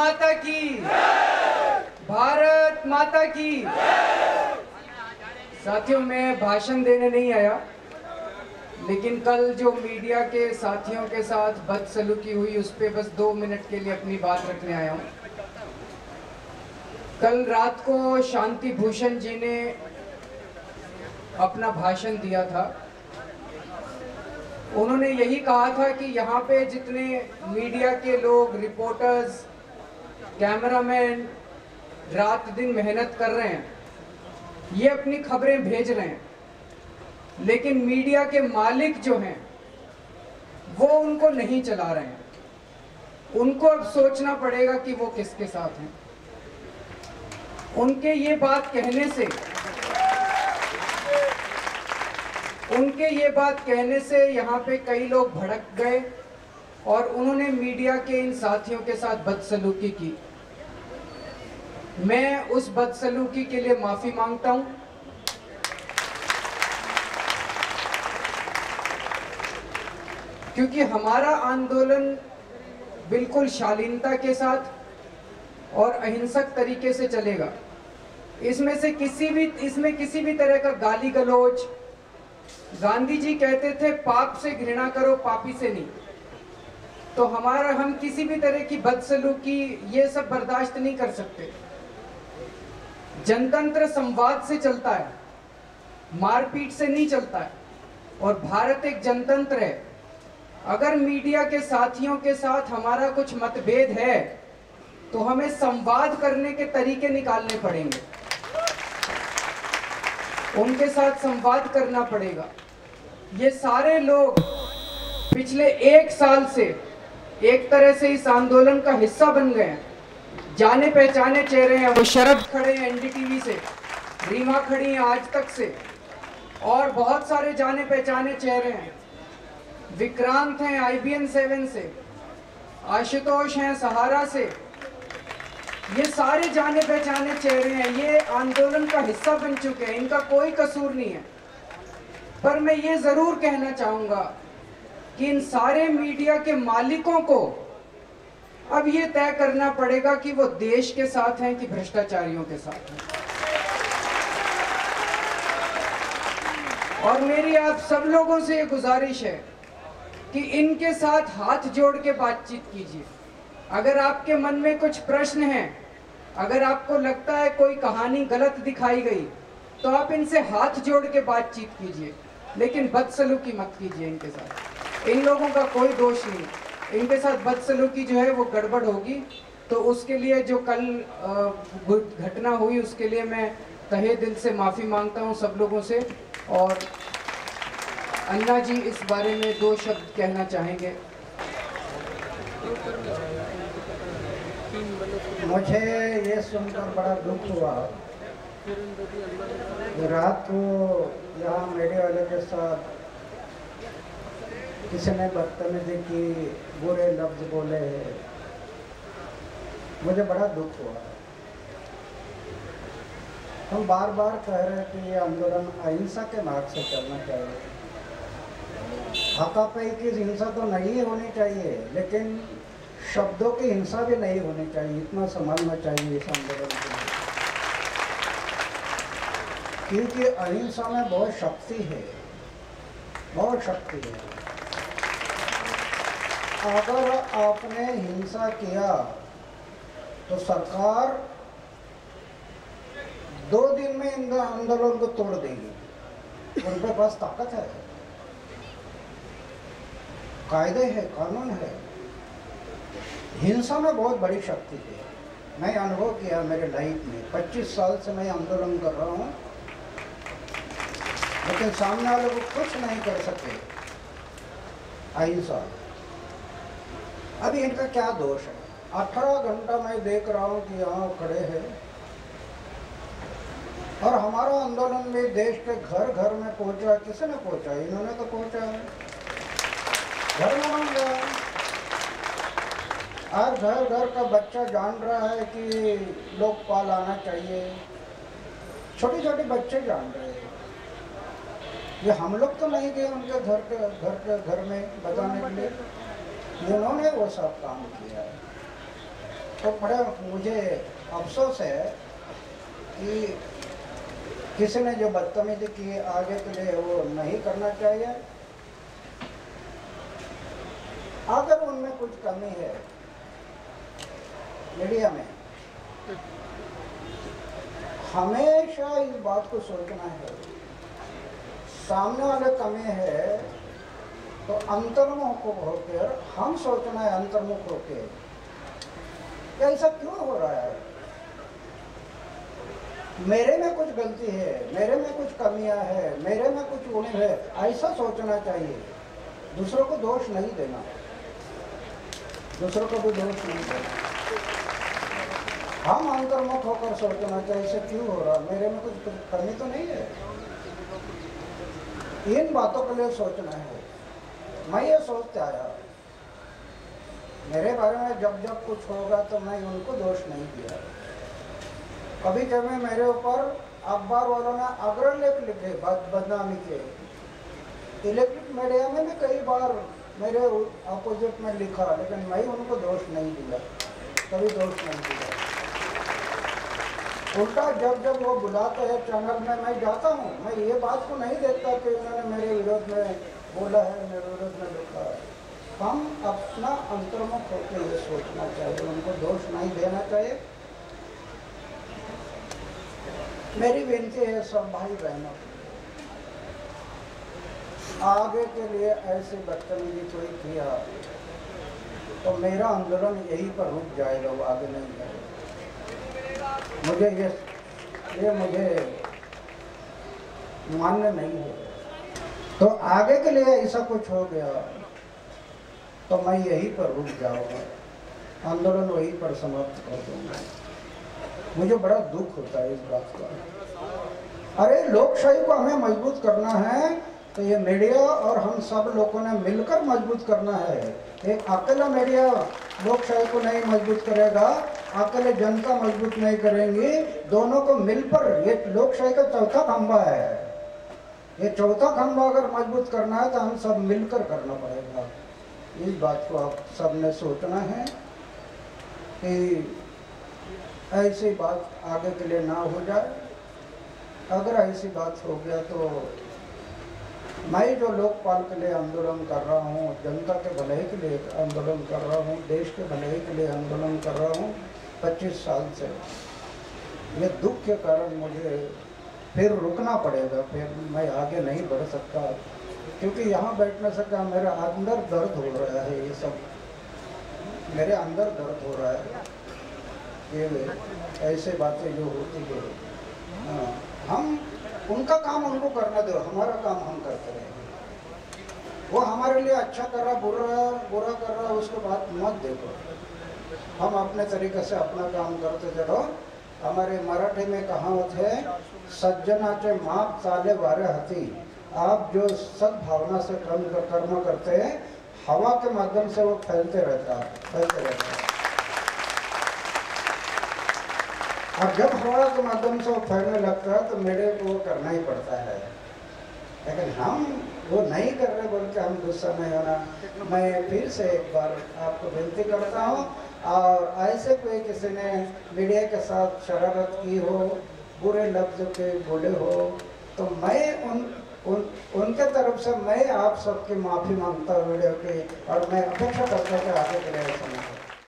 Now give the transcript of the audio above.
माता की। भारत माता की। साथियों, मैं भाषण देने नहीं आया, लेकिन कल जो मीडिया के साथियों के साथ बदसलूकी हुई, उस पर बस दो मिनट के लिए अपनी बात रखने आया हूँ। कल रात को शांति भूषण जी ने अपना भाषण दिया था। उन्होंने यही कहा था कि यहाँ पे जितने मीडिया के लोग, रिपोर्टर्स कैमरामैन रात दिन मेहनत कर रहे हैं, ये अपनी खबरें भेज रहे हैं, लेकिन मीडिया के मालिक जो हैं, वो उनको नहीं चला रहे हैं। उनको अब सोचना पड़ेगा कि वो किसके साथ हैं। उनके ये बात कहने से, उनके ये बात कहने से यहाँ पे कई लोग भड़क गए और उन्होंने मीडिया के इन साथियों के साथ बदसलूकी की। मैं उस बदसलूकी के लिए माफ़ी माँगता हूँ। क्योंकि हमारा आंदोलन बिल्कुल शालीनता के साथ और अहिंसक तरीके से चलेगा। इसमें से किसी भी, इसमें किसी भी तरह का गाली गलोच गांधी जी कहते थे, पाप से घृणा करो, पापी से नहीं। तो हमारा, हम किसी भी तरह की बदसलूकी, ये सब बर्दाश्त नहीं कर सकते। जनतंत्र संवाद से चलता है, मारपीट से नहीं चलता है, और भारत एक जनतंत्र है। अगर मीडिया के साथियों के साथ हमारा कुछ मतभेद है तो हमें संवाद करने के तरीके निकालने पड़ेंगे। उनके साथ संवाद करना पड़ेगा। ये सारे लोग पिछले एक साल से एक तरह से इस आंदोलन का हिस्सा बन गए हैं। जाने पहचाने चेहरे हैं वो शरद खड़े हैं एनडीटीवी से रीमा खड़ी हैं आज तक से और बहुत सारे जाने पहचाने चेहरे हैं। विक्रांत हैं आईबीएन सेवन से आशुतोष हैं सहारा से। ये सारे जाने पहचाने चेहरे हैं ये आंदोलन का हिस्सा बन चुके हैं इनका कोई कसूर नहीं है। पर मैं ये ज़रूर कहना चाहूँगा कि इन सारे मीडिया के मालिकों को अब ये तय करना पड़ेगा कि वो देश के साथ हैं कि भ्रष्टाचारियों के साथ हैं। और मेरी आप सब लोगों से ये गुजारिश है कि इनके साथ हाथ जोड़ के बातचीत कीजिए। अगर आपके मन में कुछ प्रश्न हैं, अगर आपको लगता है कोई कहानी गलत दिखाई गई तो आप इनसे हाथ जोड़ के बातचीत कीजिए, लेकिन बदसलूकी मत कीजिए इनके साथ। इन लोगों का कोई दोष नहीं। इनके साथ बदसलूकी जो है वो गड़बड़ होगी। तो उसके लिए जो कल घटना हुई, उसके लिए मैं तहे दिल से माफ़ी माँगता हूँ सब लोगों से। और अन्ना जी इस बारे में दो शब्द कहना चाहेंगे। मुझे ये सुनकर बड़ा दुख हुआ। रात को यहाँ मेरे वाले के साथ किसी ने बदतमीजी की बुरे लफ्ज बोले। मुझे बड़ा दुख हुआ। हम बार बार कह रहे कि ये आंदोलन अहिंसा के मार्ग से चलना चाहिए। हकापई की हिंसा तो नहीं होनी चाहिए, लेकिन शब्दों की हिंसा भी नहीं होनी चाहिए। इतना समझना चाहिए इस आंदोलन को क्योंकि अहिंसा में बहुत शक्ति है, बहुत शक्ति है। अगर आपने हिंसा किया तो सरकार दो दिन में इन आंदोलन को तोड़ देगी। उनके पास ताकत है। कायदे है, कानून है। हिंसा में बहुत बड़ी शक्ति है। मैं अनुभव किया मेरे लाइफ में 25 साल से मैं आंदोलन कर रहा हूँ। लेकिन सामने वाले को कुछ नहीं कर सके। अहिंसा। अभी इनका क्या दोष है? अठारह घंटा मैं देख रहा हूँ कि यहाँ खड़े हैं। और हमारा आंदोलन भी देश के घर घर में पहुँचा किसने पहुँचा? इन्होंने तो पहुँचा है। घर में हर घर घर का बच्चा जान रहा है कि लोकपाल आना चाहिए। छोटे छोटे बच्चे जान रहे हैं। ये हम लोग तो नहीं गए उनके घर के घर के, घर में बताने के लिए। इन्होंने वो सब काम किया है। तो बड़ा मुझे अफसोस है कि किसी ने जो बदतमीजी की आगे के लिए वो नहीं करना चाहिए। अगर उनमें कुछ कमी है, मीडिया में, हमेशा इस बात को सोचना है। सामने वाले कमी है तो अंतर्मुख होकर, हम सोचना है अंतर्मुख होकर कि ऐसा क्यों हो रहा है? मेरे में कुछ गलती है, मेरे में कुछ कमियाँ है, मेरे में कुछ उणिव है, ऐसा सोचना चाहिए। दूसरों को दोष नहीं देना। दूसरों को भी दोष नहीं देना। हम अंतर्मुख होकर सोचना चाहिए, ऐसे क्यों हो रहा मेरे में कुछ कमी तो नहीं है? इन बातों के लिए सोचना है। मैं ये सोचते आया मेरे बारे में जब जब कुछ होगा तो मैं उनको दोष नहीं दिया। कभी कभी मेरे ऊपर अखबार वालों ने अग्रलेख लिखे बद, बदनामी के। इलेक्ट्रिक मीडिया में भी कई बार मेरे अपोजिट में लिखा लेकिन मैं उनको दोष नहीं दिया। कभी दोष नहीं दिया। उल्टा जब जब वो बुलाते हैं चैनल में मैं जाता हूँ। मैं ये बात को नहीं देखता कि उन्होंने मेरे विरोध में बोला है विरोध में लिखा है। हम अपना अंतर्मुख होकर ये सोचना चाहिए, उनको दोष नहीं देना चाहिए। मेरी विनती है, सब भाई बहनों, आगे के लिए ऐसे बदतमीजी कोई किया तो मेरा आंदोलन यहीं पर रुक जाएगा, वो आगे नहीं जाएगा। मुझे ये ये मुझे मान्य नहीं है। तो आगे के लिए ऐसा कुछ हो गया। तो मैं यहीं पर रुक जाऊँगा। आंदोलन वहीं पर समाप्त कर दूँगा। मुझे बड़ा दुख होता है इस बात का। अरे लोकशाही को हमें मज़बूत करना है तो ये मीडिया और हम सब लोगों ने मिलकर मज़बूत करना है। एक अकेला मीडिया लोकशाही को नहीं मज़बूत करेगा, अकेले जनता मज़बूत नहीं करेंगी। दोनों को मिलकर ये लोकशाही का चौथा खंभा है। ये चौथा खंभा अगर मज़बूत करना है तो हम सब मिलकर करना पड़ेगा। इस बात को आप सबने सोचना है कि ऐसी बात आगे के लिए ना हो जाए। अगर ऐसी बात हो गया तो मैं जो लोकपाल के लिए आंदोलन कर रहा हूँ, जनता के भले के लिए आंदोलन कर रहा हूँ, देश के भले के लिए आंदोलन कर रहा हूँ 25 साल से। ये दुख के कारण मुझे फिर रुकना पड़ेगा फिर मैं आगे नहीं बढ़ सकता। क्योंकि यहाँ बैठने से क्या मेरा अंदर दर्द हो रहा है ये सब। मेरे अंदर दर्द हो रहा है। ये ऐसे बातें जो होती है। हाँ, हम उनका काम उनको करना दो हमारा काम हम करते रहे। वो हमारे लिए अच्छा कर रहा बुरा बुरा कर रहा उसके बाद मत देखो। हम अपने तरीके से अपना काम करते चलो। हमारे मराठी में कहावत है सज्जनाचे माप चाले वारे हती आप जो सद्भावना से कर्म कर, कर्म करते हैं हवा के माध्यम से वो फैलते रहता है फैलते रहता है। और जब हवा के माध्यम से वो फैलने लगता है तो मेरे को करना ही पड़ता है। लेकिन हम वो नहीं कर रहे बोल के हम गुस्सा नहीं होना मैं फिर से एक बार आपको विनती करता हूँ, और ऐसे कोई किसी ने मीडिया के साथ शरारत की हो, बुरे लफ्ज के बोले हो तो मैं उन उन, उनके तरफ़ से मैं आप सबकी माफ़ी माँगता हूँ वीडियो की, और मैं अपेक्षा करता हूँ कि आगे के लिए